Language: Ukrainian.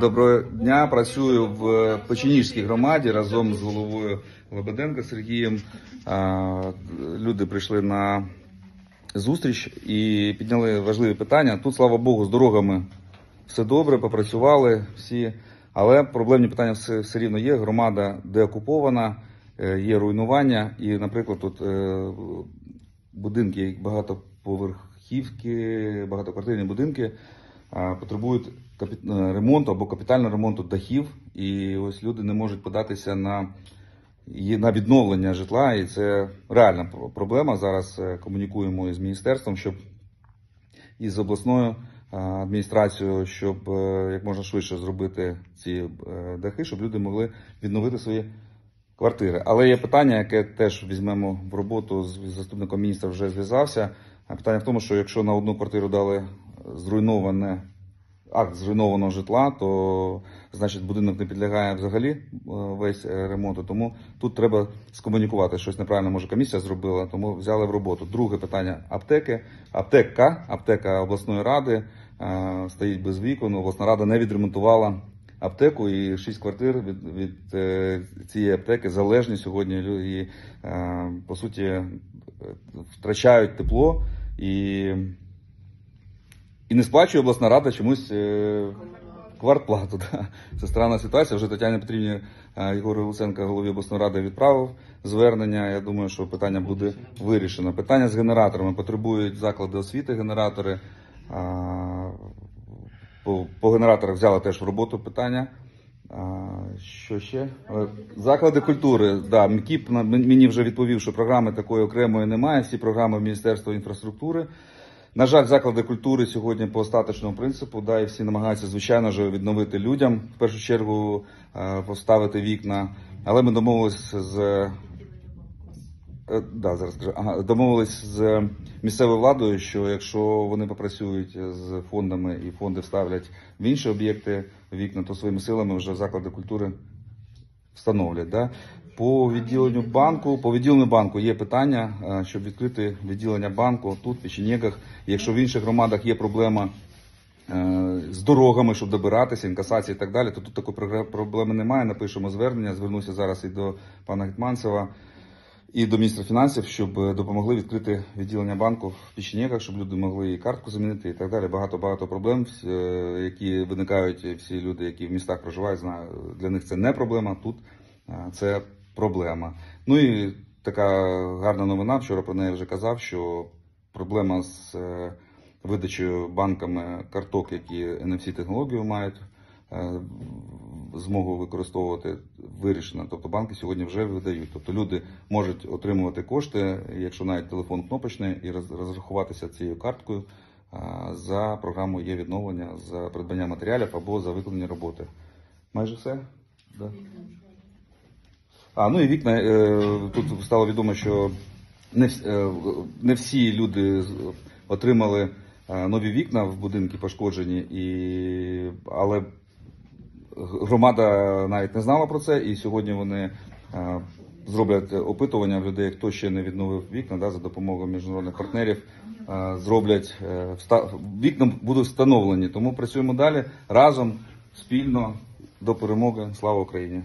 Доброго дня. Працюю в Печеніжській громаді разом з головою Лебеденка Сергієм. Люди прийшли на зустріч і підняли важливі питання. Тут, слава Богу, з дорогами все добре, попрацювали всі, але проблемні питання все, все рівно є. Громада деокупована, е, є руйнування, і, наприклад, тут е, будинки багатоповерхівки, багатоквартирні будинки потребують е, ремонту або капітального ремонту дахів, і ось люди не можуть податися на, на відновлення житла, і це реальна проблема. Зараз е, комунікуємо із міністерством, щоб із обласною адміністрацією, щоб е, як можна швидше зробити ці дахи, щоб люди могли відновити свої квартири. Але є питання, яке теж візьмемо в роботу з заступником міністра вже зв'язався. Питання в тому, що якщо на одну квартиру дали зруйноване акт зруйнованого житла, то значить будинок не підлягає взагалі е, весь е, ремонту. Тому тут треба скомунікувати. Щось неправильно може комісія зробила, тому взяли в роботу. Друге питання аптеки. Аптека, аптека обласної ради е, стоїть без вікон. Обласна рада не відремонтувала аптеку, і шість квартир від, від цієї аптеки залежні сьогодні. І, по суті, втрачають тепло і не сплачує обласна рада чомусь е, квартплату. Да. Це странна ситуація. Вже Тетяні Петрівні е, Ігор Луценко, голові обласної ради, відправив звернення. Я думаю, що питання буде вирішено. Питання з генераторами потребують заклади освіти, генератори. По, генераторах взяла теж в роботу питання. Що ще? Е, Заклади культури. Да, МКІП мені вже відповів, що програми такої окремої немає. Всі програми Міністерства інфраструктури. На жаль, заклади культури сьогодні по остаточному принципу, да, і всі намагаються, звичайно ж, відновити людям, в першу чергу е, поставити вікна. Але ми домовилися з Е, Да, зараз. Ага, домовились з місцевою владою, що якщо вони попрацюють з фондами і фонди вставлять в інші об'єкти вікна, то своїми силами вже заклади культури встановлять. Да? По відділенню банку, по відділенню банку є питання, е, щоб відкрити відділення банку тут, в Печенєгах. Якщо в інших громадах є проблема е, з дорогами, щоб добиратися, інкасації і так далі, то тут такої проблеми немає. Напишемо звернення. Звернуся зараз і до пана Гетманцева і до міністра фінансів, щоб е, допомогли відкрити відділення банку в Печенєгах, щоб люди могли і картку замінити і так далі. Багато багато проблем, е, які виникають всі люди, які в містах проживають. Знаю, для них це не проблема. Тут е, це проблема. Ну і така гарна новина. Вчора про неї вже казав, що проблема з видачею банками карток, які NFC технологію мають. Змогу використовувати вирішена. Тобто банки сьогодні вже видають. Тобто люди можуть отримувати кошти, якщо навіть телефон кнопочний, і розрахуватися цією карткою за програмою є відновлення за придбання матеріалів або за виконані роботи. Майже все? Да. А, ну і вікна. е, Тут стало відомо, що не, е, не всі люди отримали е, нові вікна в будинки пошкоджені, і, але громада навіть не знала про це, і сьогодні вони е, зроблять опитування в людей, хто ще не відновив вікна, да, за допомогою міжнародних партнерів. е, Зроблять е, вікна будуть встановлені. Тому працюємо далі разом, спільно до перемоги. Слава Україні!